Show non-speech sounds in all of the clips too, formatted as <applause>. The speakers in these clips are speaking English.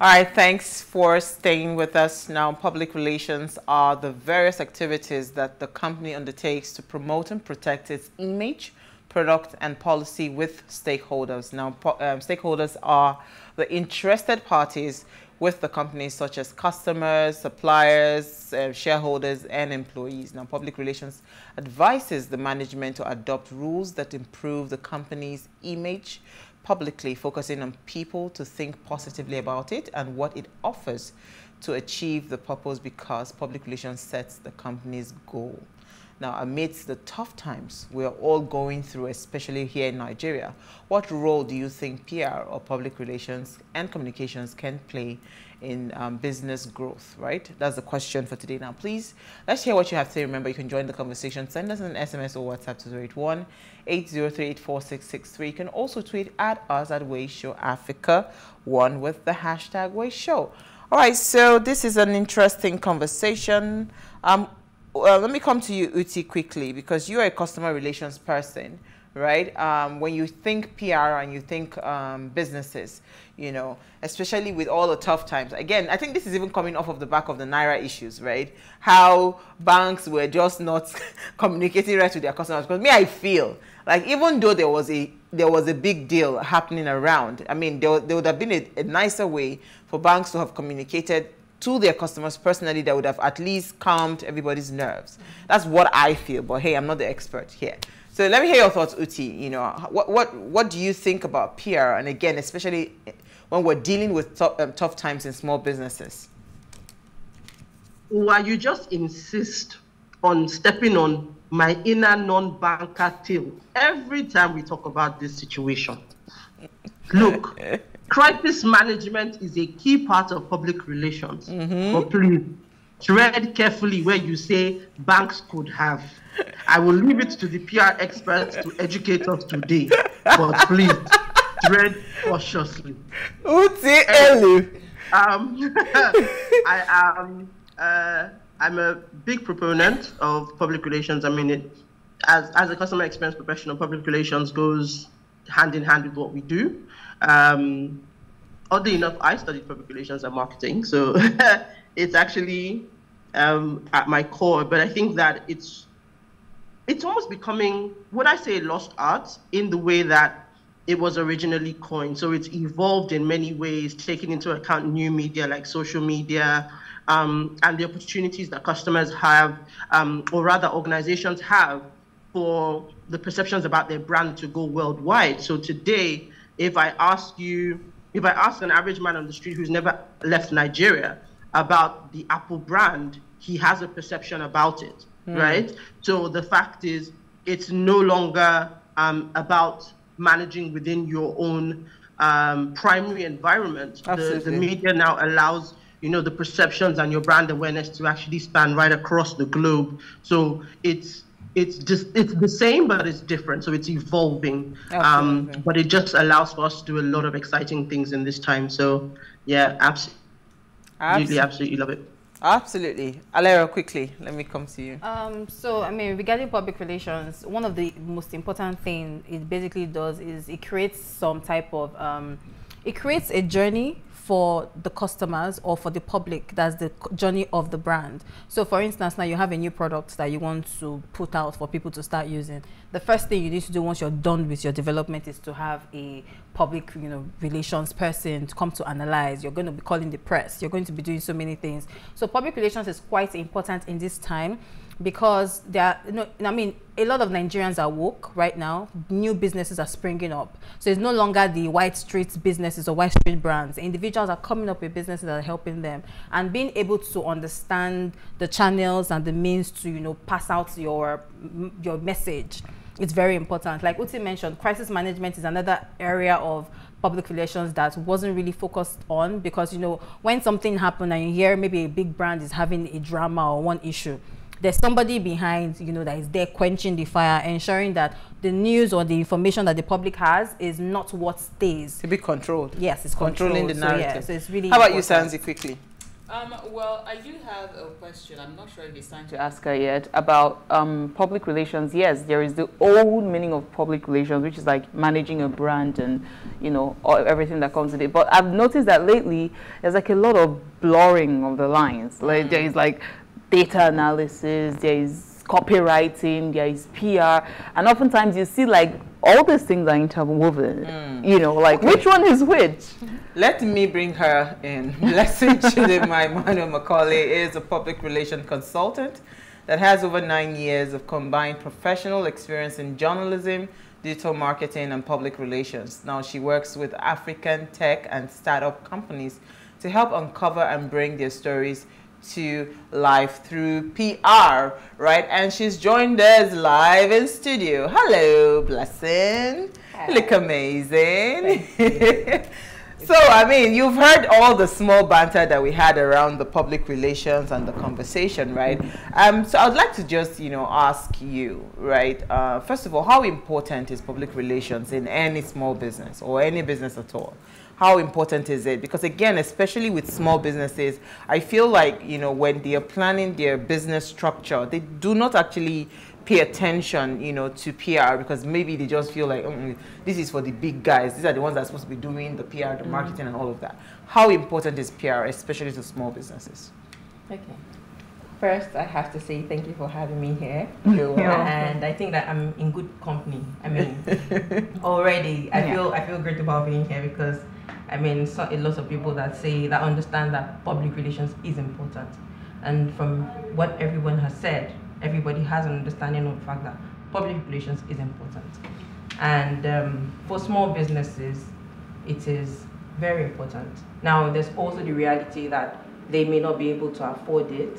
All right, thanks for staying with us. Now, public relations are the various activities that the company undertakes to promote and protect its image, product, and policy with stakeholders. Now, um, stakeholders are the interested parties with the company, such as customers, suppliers, uh, shareholders, and employees. Now, public relations advises the management to adopt rules that improve the company's image, publicly focusing on people to think positively about it and what it offers to achieve the purpose because public relations sets the company's goal. Now, amidst the tough times we are all going through, especially here in Nigeria, what role do you think PR or public relations and communications can play in um, business growth, right? That's the question for today. Now, please, let's hear what you have to say. Remember, you can join the conversation. Send us an SMS or WhatsApp to 081 803 You can also tweet at us at Way Show Africa, one with the hashtag Way Show. All right, so this is an interesting conversation. Um, well, let me come to you, Uti, quickly, because you're a customer relations person, right? Um, when you think PR and you think um, businesses, you know, especially with all the tough times. Again, I think this is even coming off of the back of the Naira issues, right? How banks were just not <laughs> communicating right to their customers. Because me, I feel like even though there was a there was a big deal happening around, I mean, there, there would have been a, a nicer way for banks to have communicated to their customers personally that would have at least calmed everybody's nerves. That's what I feel, but hey, I'm not the expert here. So let me hear your thoughts, Uti. You know, what, what, what do you think about PR? And again, especially when we're dealing with tough, um, tough times in small businesses. Why you just insist on stepping on my inner non-banker tail every time we talk about this situation. Look, <laughs> crisis management is a key part of public relations. Mm-hmm. But please tread carefully where you say banks could have. I will leave it to the PR experts to educate us today. But please tread cautiously. Uti Elu. Um, <laughs> I am. Uh, I'm a big proponent of public relations. I mean, it as as a customer experience professional, public relations goes hand in hand with what we do. Um, oddly enough, I studied public relations and marketing, so <laughs> it's actually um, at my core. But I think that it's it's almost becoming what I say lost art in the way that it was originally coined. So it's evolved in many ways, taking into account new media like social media, um, and the opportunities that customers have, um, or rather organizations have, for the perceptions about their brand to go worldwide. So today, if I ask you, if I ask an average man on the street who's never left Nigeria about the Apple brand, he has a perception about it, mm. right? So the fact is, it's no longer um, about managing within your own um, primary environment. The, the, media now allows you know the perceptions and your brand awareness to actually span right across the globe. So it's it's just it's the same but it's different so it's evolving um, but it just allows for us to do a lot of exciting things in this time so yeah absolutely absolutely, absolutely love it Absolutely. Alera, quickly, let me come to you. Um, so, I mean, regarding public relations, one of the most important thing it basically does is it creates some type of, um, it creates a journey for the customers or for the public that's the journey of the brand. So for instance now you have a new product that you want to put out for people to start using. The first thing you need to do once you're done with your development is to have a public you know relations person to come to analyze. You're going to be calling the press. You're going to be doing so many things. So public relations is quite important in this time because there are, you know, I mean, a lot of Nigerians are woke right now. New businesses are springing up. So it's no longer the white street businesses or white street brands. Individuals are coming up with businesses that are helping them. And being able to understand the channels and the means to, you know, pass out your, your message it's very important. Like Uti mentioned, crisis management is another area of public relations that wasn't really focused on because, you know, when something happened and you hear maybe a big brand is having a drama or one issue, there's somebody behind, you know, that is there quenching the fire, ensuring that the news or the information that the public has is not what stays. To be controlled. Yes, it's controlling controlled. the narrative. So, yeah, so it's really. How about important. you, Sanzi, quickly? Um, well, I do have a question. I'm not sure if it's time to ask her yet about um, public relations. Yes, there is the old meaning of public relations, which is like managing a brand and you know everything that comes with it. But I've noticed that lately there's like a lot of blurring of the lines. Like mm. there is like data analysis, there is copywriting, there is PR, and oftentimes you see like all these things are interwoven. Mm. You know, like okay. which one is which? Let me bring her in. <laughs> Blessing Chidimma Emmanuel Macaulay is a public relation consultant that has over nine years of combined professional experience in journalism, digital marketing, and public relations. Now she works with African tech and startup companies to help uncover and bring their stories to life through PR, right? And she's joined us live in studio. Hello, Blessing. Hi. Look amazing. <laughs> so, I mean, you've heard all the small banter that we had around the public relations and the conversation, right? Um, so I'd like to just, you know, ask you, right? Uh, first of all, how important is public relations in any small business or any business at all? How important is it? Because again, especially with small businesses, I feel like, you know, when they are planning their business structure, they do not actually pay attention, you know, to PR because maybe they just feel like mm, this is for the big guys. These are the ones that are supposed to be doing the PR, the mm. marketing, and all of that. How important is PR, especially to small businesses? Okay. First, I have to say thank you for having me here. <laughs> and I think that I'm in good company. I mean, <laughs> already I yeah. feel I feel great about being here because I mean, so, a lot of people that say that understand that public relations is important, and from what everyone has said, everybody has an understanding of the fact that public relations is important, and um, for small businesses, it is very important. Now, there's also the reality that they may not be able to afford it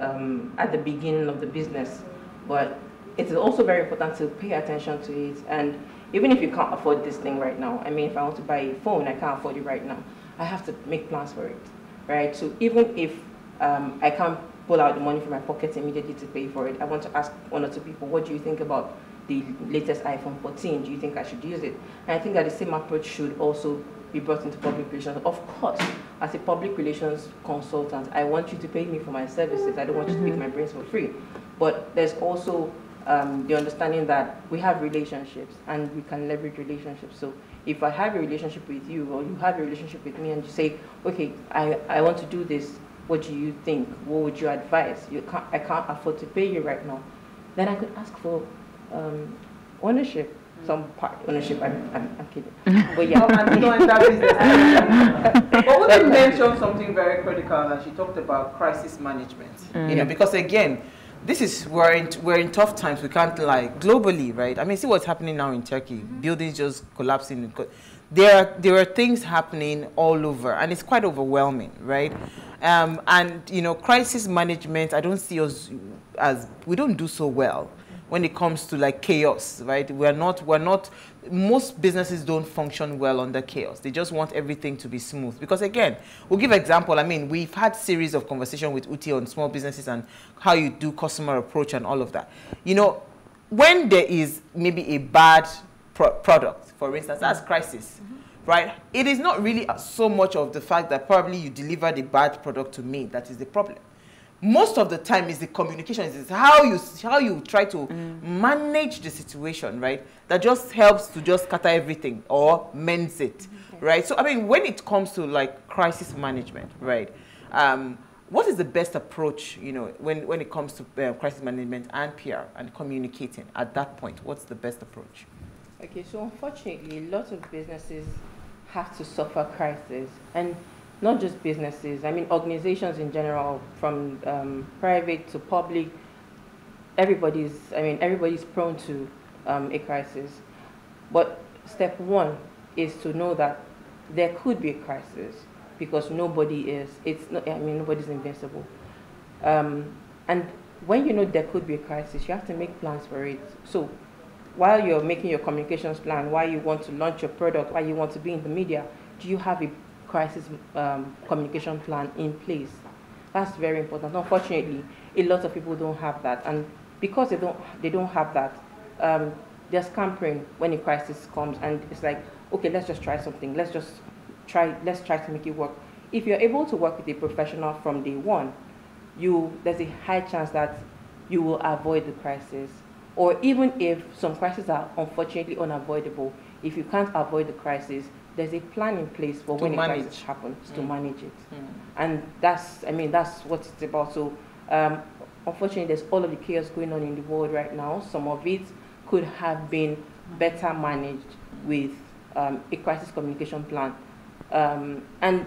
um, at the beginning of the business, but it is also very important to pay attention to it. And even if you can't afford this thing right now, I mean, if I want to buy a phone, I can't afford it right now. I have to make plans for it, right? So even if um, I can't pull out the money from my pocket immediately to pay for it, I want to ask one or two people, what do you think about the latest iPhone 14? Do you think I should use it? And I think that the same approach should also be brought into public relations. Of course, as a public relations consultant, I want you to pay me for my services. I don't want you to pick my brains for free. But there's also um, the understanding that we have relationships and we can leverage relationships. So if I have a relationship with you or you have a relationship with me and you say, okay, I, I want to do this, what do you think? What would you advise? You can't, I can't afford to pay you right now. Then I could ask for um, ownership, some part ownership. I'm, I'm, I'm kidding. <laughs> But yeah, I'm not in that business. <laughs> but would you mention something very critical? And she talked about crisis management. Mm. You know, because again, this is we're in, we're in tough times. We can't lie globally, right? I mean, see what's happening now in Turkey. Mm -hmm. Buildings just collapsing. There are there are things happening all over, and it's quite overwhelming, right? Um, and you know, crisis management. I don't see us as we don't do so well when it comes to like chaos, right? We're not, we're not, most businesses don't function well under chaos. They just want everything to be smooth. Because again, we'll give example. I mean, we've had series of conversation with Uti on small businesses and how you do customer approach and all of that. You know, when there is maybe a bad pro product, for instance, that's crisis. Mm -hmm right? It is not really so much of the fact that probably you delivered a bad product to me that is the problem most of the time is the communication is how you how you try to mm. manage the situation right that just helps to just scatter everything or mends it okay. right so i mean when it comes to like crisis management right um, what is the best approach you know when when it comes to uh, crisis management and pr and communicating at that point what's the best approach okay so unfortunately lots of businesses have to suffer crisis and not just businesses, I mean organizations in general, from um, private to public, everybody's, I mean, everybody's prone to um, a crisis. But step one is to know that there could be a crisis because nobody is, it's not, I mean, nobody's invincible. Um, and when you know there could be a crisis, you have to make plans for it. So while you're making your communications plan, why you want to launch your product, why you want to be in the media, do you have a crisis um, communication plan in place. That's very important. Unfortunately, a lot of people don't have that, and because they don't, they don't have that, um, they're scampering when a crisis comes, and it's like, okay, let's just try something. Let's just try. Let's try to make it work. if you're able to work with a professional from day one, you there's a high chance that you will avoid the crisis. Or even if some crises are unfortunately unavoidable, if you can't avoid the crisis, there's a plan in place for To when manage. a crisis happens to Mm. manage it. Mm. And that's, I mean, that's what it's about. So, um, unfortunately, there's all of the chaos going on in the world right now. Some of it could have been better managed with um, a crisis communication plan. Um, and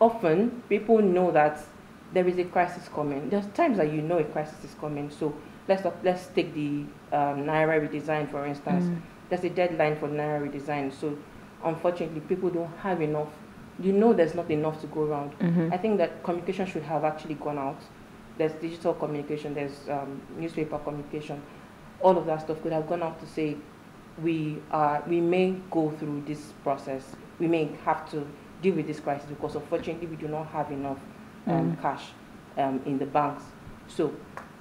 often, people know that there is a crisis coming. There's times that you know a crisis is coming. So, let's talk, let's take the um, Naira redesign, for instance. Mm. There's a deadline for Naira redesign. So, unfortunately, people don't have enough. You know, there's not enough to go around. Mhm. I think that communication should have actually gone out. There's digital communication, there's um, newspaper communication. All of that stuff could have gone out to say we are we may go through this process. We may have to deal with this crisis because unfortunately we do not have enough um, cash um, in the banks. So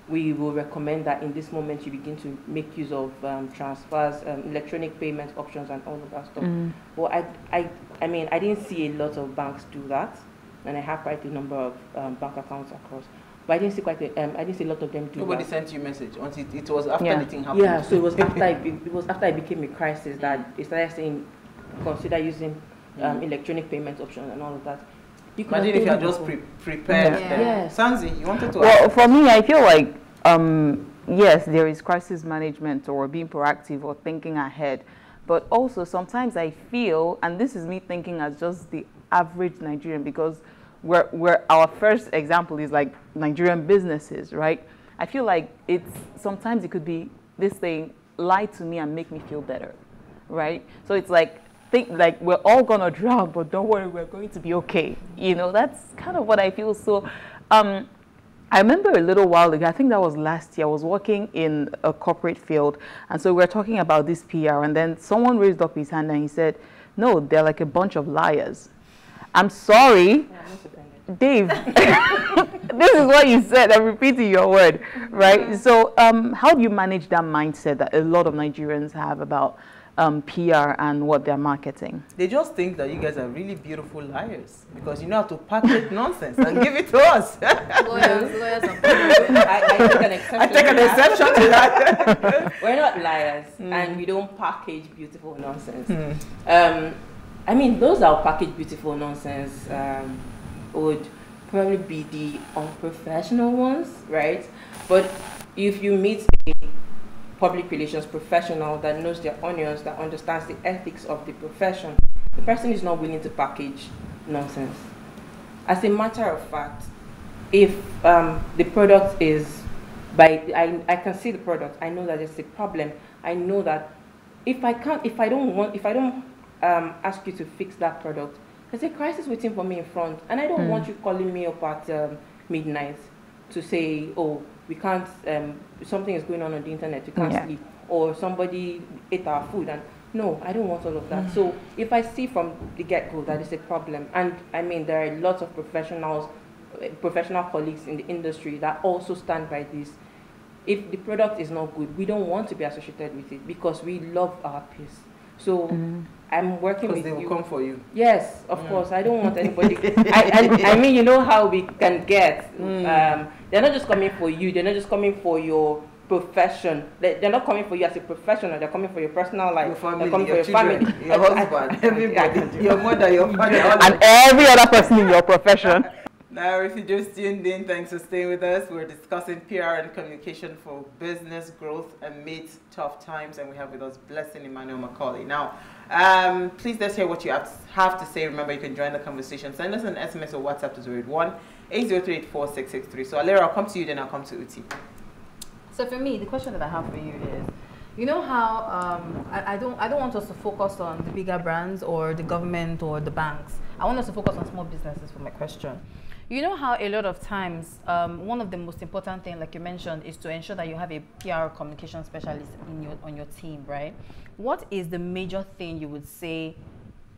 we will recommend that in this moment you begin to make use of um, transfers, um, electronic payment options, and all of that stuff. Mm. Well, I, I, I mean, I didn't see a lot of banks do that, and I have quite a number of um, bank accounts across. But I didn't see quite a, um, I didn't see a lot of them do Nobody that. sent you a message until it, it was after Yeah. the thing happened. Yeah, so it was after it, <laughs> be, it was after it became a crisis that they started saying consider using um, Mm. electronic payment options and all of that. You could Imagine if you done had just pre- prepared. Yeah. them. Yes. Sanzi, you wanted to Well, ask? for me, I feel like um, yes, there is crisis management or being proactive or thinking ahead, but also sometimes I feel, and this is me thinking as just the average Nigerian, because we're, we're our first example is like Nigerian businesses, right? I feel like it's sometimes it could be this thing lie to me and make me feel better, right? So it's like think like we're all gonna drown, but don't worry, we're going to be okay. You know, that's kind of what I feel. So, um, I remember a little while ago, I think that was last year, I was working in a corporate field. And so we were talking about this PR, and then someone raised up his hand and he said, No, they're like a bunch of liars. I'm sorry, Yeah. Dave. <laughs> this is what you said. I'm repeating your word, right? So, um, how do you manage that mindset that a lot of Nigerians have about um, PR and what they're marketing? They just think that you guys are really beautiful liars because you know how to package nonsense and give it to us. <laughs> lawyers, lawyers and I, I take an exception. I take an to that. exception to that. <laughs> We're not liars, Mm. and we don't package beautiful nonsense. Hmm. Um, I mean, those that will package beautiful nonsense um, would probably be the unprofessional ones, right? But if you meet a public relations professional that knows their onions, that understands the ethics of the profession, the person is not willing to package nonsense. As a matter of fact, if um, the product is by I, I can see the product, I know that there's a problem. I know that if I can't if I don't want if I don't um, ask you to fix that product, there's a crisis waiting for me in front, and I don't Mm. want you calling me up at um, midnight to say, oh, we can't, um, something is going on on the internet, we can't Yeah. sleep, or somebody ate our food, and no, I don't want all of that. So if I see from the get-go that is a problem, and I mean there are lots of professionals, uh, professional colleagues in the industry that also stand by this. If the product is not good, we don't want to be associated with it because we love our peace. So I'm working Because with they will you. come for you. Yes, of Mm. course. I don't want <laughs> anybody. I, I, I mean, you know how we can get. Mm. Um, they're not just coming for you. They're not just coming for your profession. They, they're not coming for you as a professional. They're coming for your personal life. Your family, they're coming your for your children, family. your <laughs> <laughs> I- I- husband, I- I everybody, your mother, your father. <laughs> all of And every other person in your profession. Now, if you just tuned in, thanks for staying with us. We're discussing PR and communication for business growth amid tough times, and we have with us Blessing Emmanuel Macaulay. Now, um, please let's hear what you have have to say. Remember, you can join the conversation. Send us an SMS or WhatsApp to 081 803 So, Alera, I'll come to you, then I'll come to Uti. So for me, the question that I have for you is, you know how um, I, I don't I don't want us to focus on the bigger brands or the government or the banks. I want us to focus on small businesses for my question. You know how a lot of times um, one of the most important thing, like you mentioned, is to ensure that you have a PR communication specialist in your on your team, right? What is the major thing you would say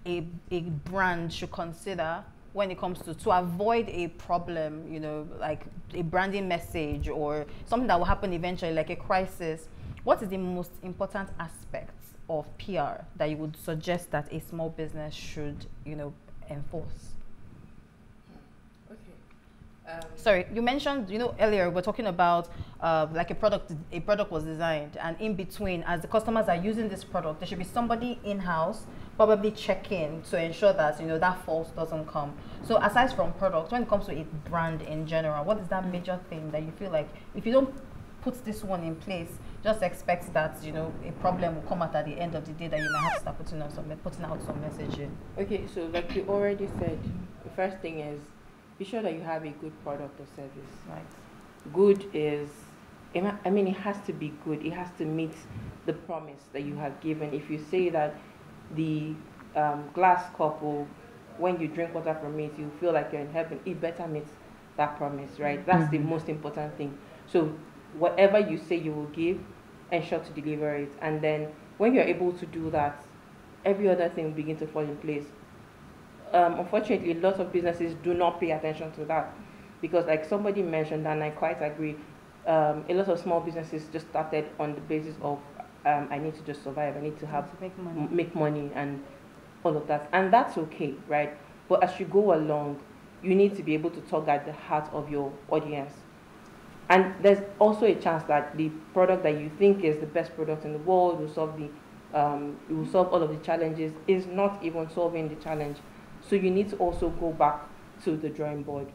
a, a brand should consider when it comes to to avoid a problem you know like a branding message or something that will happen eventually like a crisis what is the most important aspect of pr that you would suggest that a small business should you know enforce Um, Sorry, you mentioned, you know, earlier we're talking about uh, like a product, a product was designed, and in between, as the customers are using this product, there should be somebody in house probably checking to ensure that you know that fault doesn't come. So aside from product, when it comes to a brand in general, what is that major thing that you feel like if you don't put this one in place, just expect that you know a problem will come out at the end of the day that you might have to start putting out some putting out some messaging. Okay, so like you already said, the first thing is be sure that you have a good product or service. Right. Good is, I mean, it has to be good. It has to meet the promise that you have given. If you say that the um, glass couple, when you drink water from it, you feel like you're in heaven, it better meets that promise, right? That's mm-hmm. the most important thing. So, whatever you say you will give, ensure to deliver it. And then, when you're able to do that, every other thing will begin to fall in place um, unfortunately, a lot of businesses do not pay attention to that because, like somebody mentioned, and I quite agree, um, a lot of small businesses just started on the basis of um, I need to just survive, I need to have to make money. make money, and all of that, and that's okay, right? But as you go along, you need to be able to talk at the heart of your audience. And there's also a chance that the product that you think is the best product in the world will solve the um, will solve all of the challenges is not even solving the challenge so you need to also go back to the drawing board,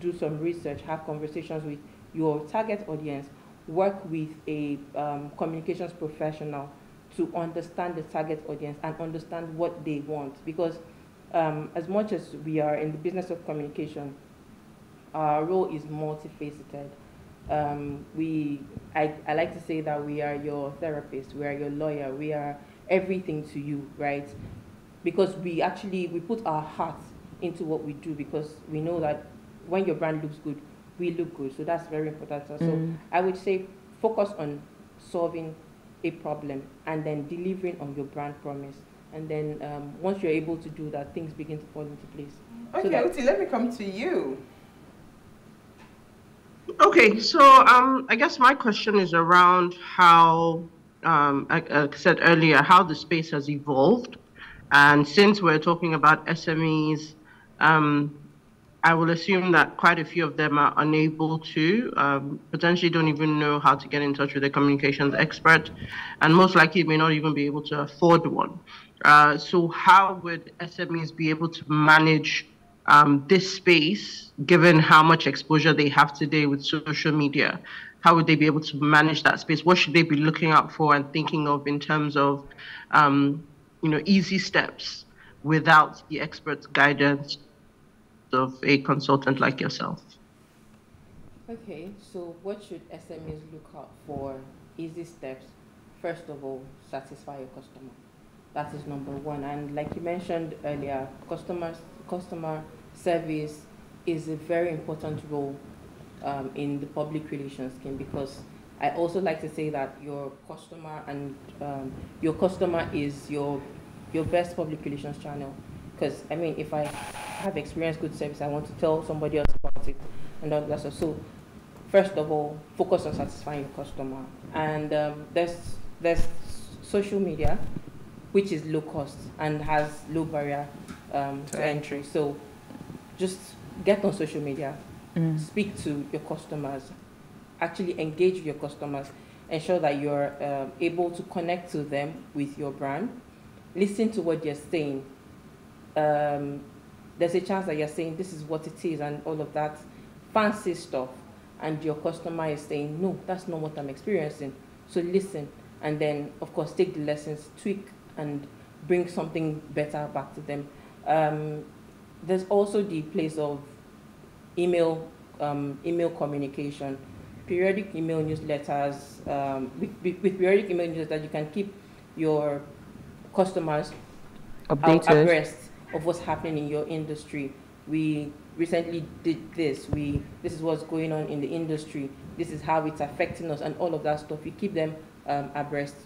do some research, have conversations with your target audience, work with a um, communications professional to understand the target audience and understand what they want. Because um, as much as we are in the business of communication, our role is multifaceted. Um, we, I, I like to say that we are your therapist, we are your lawyer, we are everything to you, right? Because we actually we put our heart into what we do because we know that when your brand looks good, we look good. So that's very important. So mm. I would say focus on solving a problem and then delivering on your brand promise. And then um, once you're able to do that, things begin to fall into place. Okay, so Uti, let me come to you. Okay, so um, I guess my question is around how, um, I, I said earlier, how the space has evolved and since we're talking about SMEs, um, I will assume that quite a few of them are unable to, um, potentially don't even know how to get in touch with a communications expert, and most likely may not even be able to afford one. Uh, so, how would SMEs be able to manage um, this space, given how much exposure they have today with social media? How would they be able to manage that space? What should they be looking out for and thinking of in terms of um, you know, easy steps without the expert guidance of a consultant like yourself. Okay, so what should SMEs look out for? Easy steps. First of all, satisfy your customer. That is number one. And like you mentioned earlier, customers, customer service is a very important role um, in the public relations scheme because I also like to say that your customer and um, your customer is your your best public relations channel. Because I mean, if I have experienced good service, I want to tell somebody else about it, and all that stuff. So, first of all, focus on satisfying your customer. And um, there's there's social media, which is low cost and has low barrier um, to entry. So, just get on social media, mm. speak to your customers, actually engage with your customers, ensure that you're uh, able to connect to them with your brand, listen to what they're saying. Um, there's a chance that you're saying this is what it is and all of that fancy stuff, and your customer is saying, no, that's not what I'm experiencing. So listen, and then, of course, take the lessons, tweak, and bring something better back to them. Um, there's also the place of email um, email communication periodic email newsletters, um, with, with, periodic email newsletters, you can keep your customers updated abreast of what's happening in your industry. We recently did this. We this is what's going on in the industry. This is how it's affecting us, and all of that stuff. You keep them um, abreast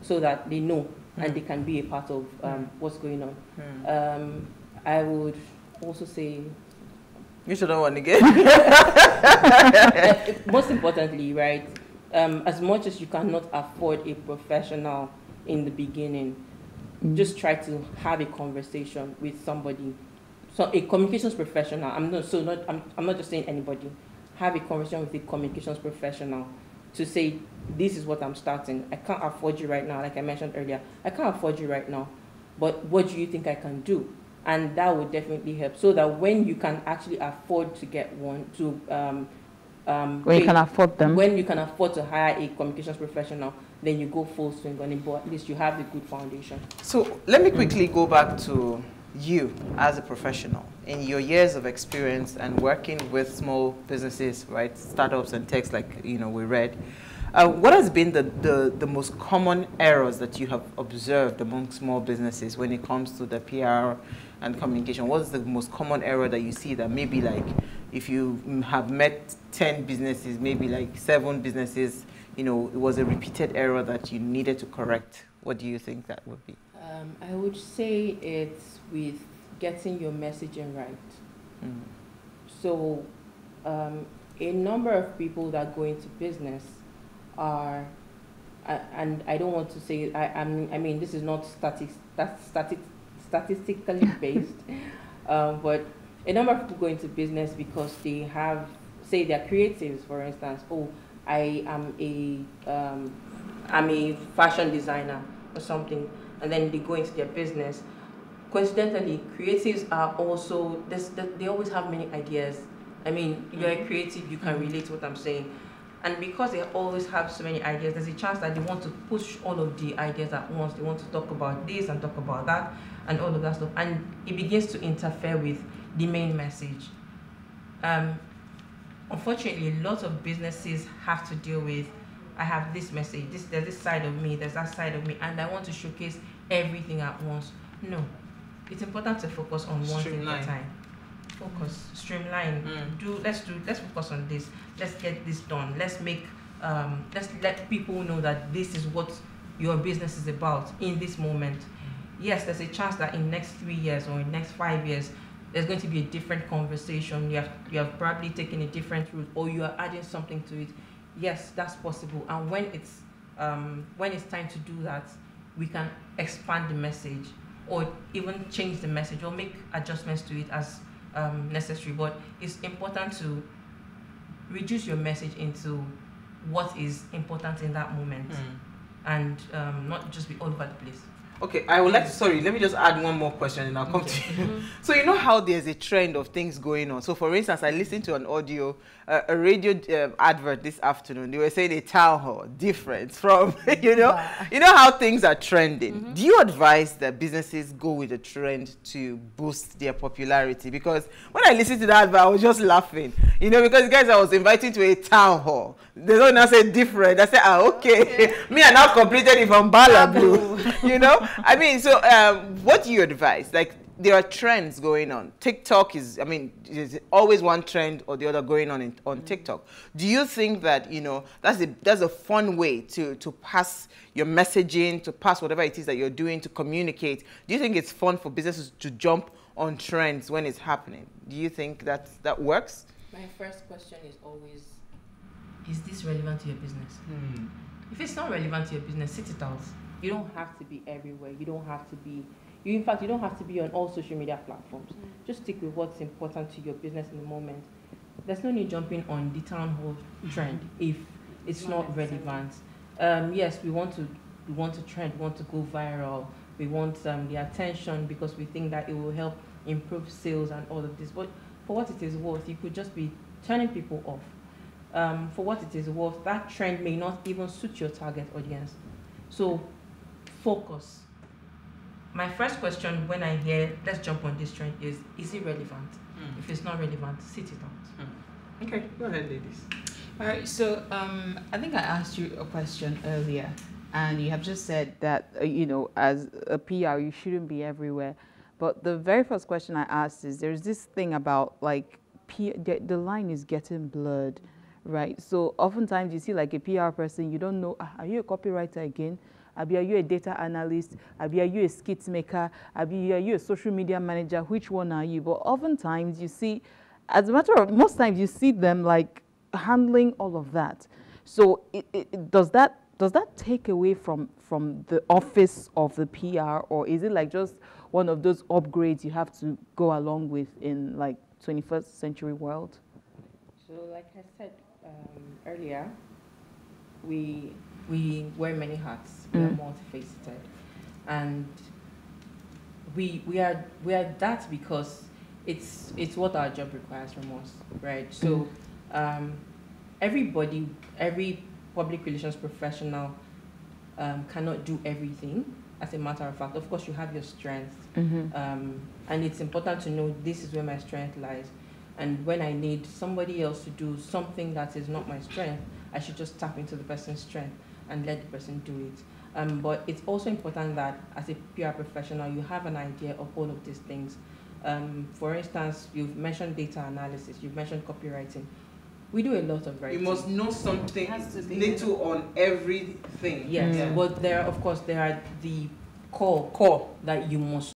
so that they know mm. and they can be a part of um, mm. what's going on. Mm. I would also say you should know one again. <laughs> <laughs> Most importantly, right? Um, as much as you cannot afford a professional in the beginning, mm. just try to have a conversation with somebody so a communications professional. I'm not so not. I'm, I'm not just saying anybody. Have a conversation with a communications professional to say this is what I'm starting. I can't afford you right now, like I mentioned earlier. I can't afford you right now, but what do you think I can do? And that would definitely help, so that when you can actually afford to get one to um, um, when you can afford them, when you can afford to hire a communications professional, then you go full swing on it. But at least you have the good foundation. So let me quickly go back to you as a professional in your years of experience and working with small businesses, right, startups and techs like you know we read. Uh, what has been the, the, the most common errors that you have observed among small businesses when it comes to the PR and communication? What's the most common error that you see that maybe like if you have met 10 businesses, maybe like seven businesses, you know, it was a repeated error that you needed to correct? What do you think that would be? Um, I would say it's with getting your messaging right. Mm. So, um, a number of people that go into business are, uh, and I don't want to say, I, I'm, I mean, this is not static, that static, statistically <laughs> based, um, but a number of people go into business because they have, say, they're creatives, for instance. Oh, I am a, um, I'm a fashion designer or something and then they go into their business. Coincidentally, creatives are also they always have many ideas. I mean, you're a creative, you can mm-hmm. relate to what I'm saying. And because they always have so many ideas, there's a chance that they want to push all of the ideas at once. They want to talk about this and talk about that and all of that stuff. And it begins to interfere with the main message. Um, unfortunately, lots of businesses have to deal with I have this message, this there's this side of me, there's that side of me, and I want to showcase everything at once. No. It's important to focus on one thing at a time. Focus, streamline. Mm. Do let's do let's focus on this. Let's get this done. Let's make um let's let people know that this is what your business is about in this moment. Yes, there's a chance that in next three years or in next five years there's going to be a different conversation. You have you have probably taken a different route or you are adding something to it yes, that's possible. And when it's um, when it's time to do that, we can expand the message or even change the message or make adjustments to it as um, necessary. But it's important to reduce your message into what is important in that moment mm. and um, not just be all over the place. Okay, I would like to, sorry, let me just add one more question and I'll come okay. to you. Mm-hmm. <laughs> So, you know how there's a trend of things going on. So, for instance, I listened to an audio, uh, a radio uh, advert this afternoon. They were saying a town hall, different from, <laughs> you know, wow. you know how things are trending. Mm -hmm. Do you advise that businesses go with a trend to boost their popularity? Because when I listened to that advert, I was just laughing, you know, because guys I was invited to a town hall. They don't now say different. I said, ah, okay. okay. <laughs> Me, I now completed it from Bala Blue, you know? I mean, so um, what do you advise? Like, there are trends going on. TikTok is, I mean, there's always one trend or the other going on in, on mm -hmm. TikTok. Do you think that, you know, that's a, that's a fun way to, to pass your messaging, to pass whatever it is that you're doing, to communicate? Do you think it's fun for businesses to jump on trends when it's happening? Do you think that that works? My first question is always, is this relevant to your business? Hmm. If it's not relevant to your business, sit it out. You don't have to be everywhere. You don't have to be, you in fact, you don't have to be on all social media platforms. Mm. Just stick with what's important to your business in the moment. There's no need jumping on the town hall trend if it's not, not relevant. Um, yes, we want to we want to trend, we want to go viral, we want um, the attention because we think that it will help improve sales and all of this. But for what it is worth, you could just be turning people off. Um, for what it is worth, that trend may not even suit your target audience. So focus. My first question when I hear let's jump on this trend is is it relevant? Mm. If it's not relevant, sit it out. Mm. Okay, go ahead, ladies. All right, so um, I think I asked you a question earlier, and you have just said that uh, you know, as a PR, you shouldn't be everywhere. But the very first question I asked is there's this thing about like P the, the line is getting blurred, right? So oftentimes you see like a PR person, you don't know, ah, are you a copywriter again? Abi, are you a data analyst? Abi, are you a skit maker? Abi, are you a social media manager? Which one are you? But oftentimes you see, as a matter of, most times you see them like handling all of that. So it, it, does that does that take away from from the office of the PR, or is it like just one of those upgrades you have to go along with in like 21st century world? So, like I said um, earlier, we we wear many hats. We are Mm. multifaceted, and we we are we are that because it's it's what our job requires from us, right? So, um, everybody, every public relations professional um, cannot do everything. As a matter of fact, of course, you have your strengths, Mm-hmm. um, and it's important to know this is where my strength lies. And when I need somebody else to do something that is not my strength, I should just tap into the person's strength and let the person do it. Um, but it's also important that as a PR professional, you have an idea of all of these things. Um, for instance, you've mentioned data analysis, you've mentioned copywriting. We do a lot of You must know something Has to be. little on everything. Yes, Yeah. but there, of course, there are the core Core. that you must